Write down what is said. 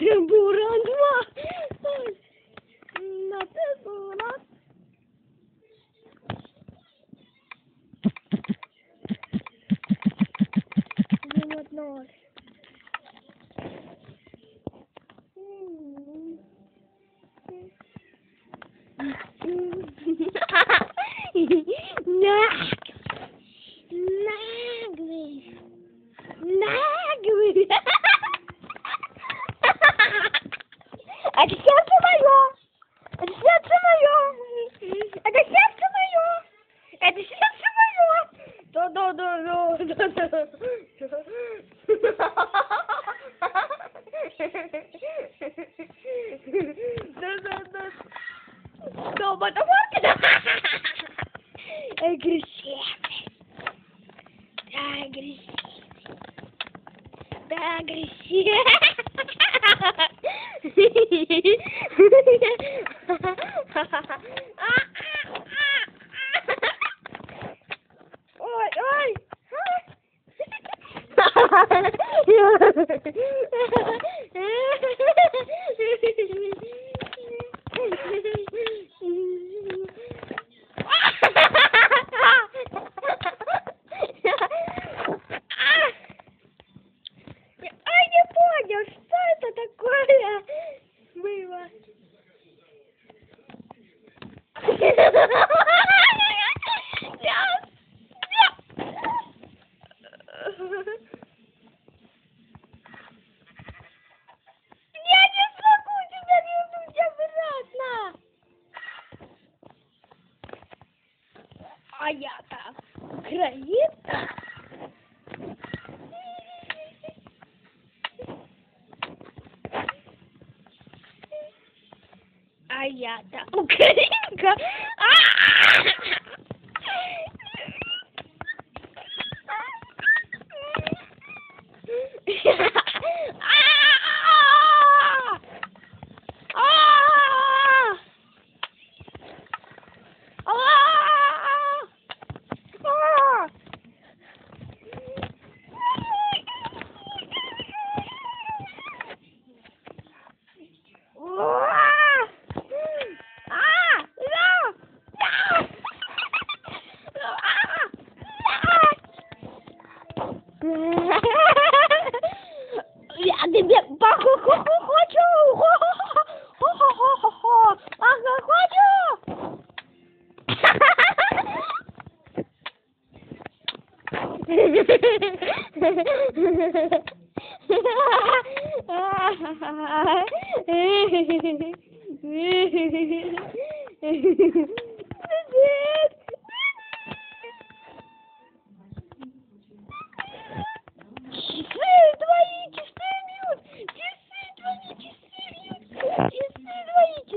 Buran war. Go, but the market. Agressivo. Tá agressivo. Tá agressivo. Такое было? А я-то граница. А я-то украинка. Я Hehehehe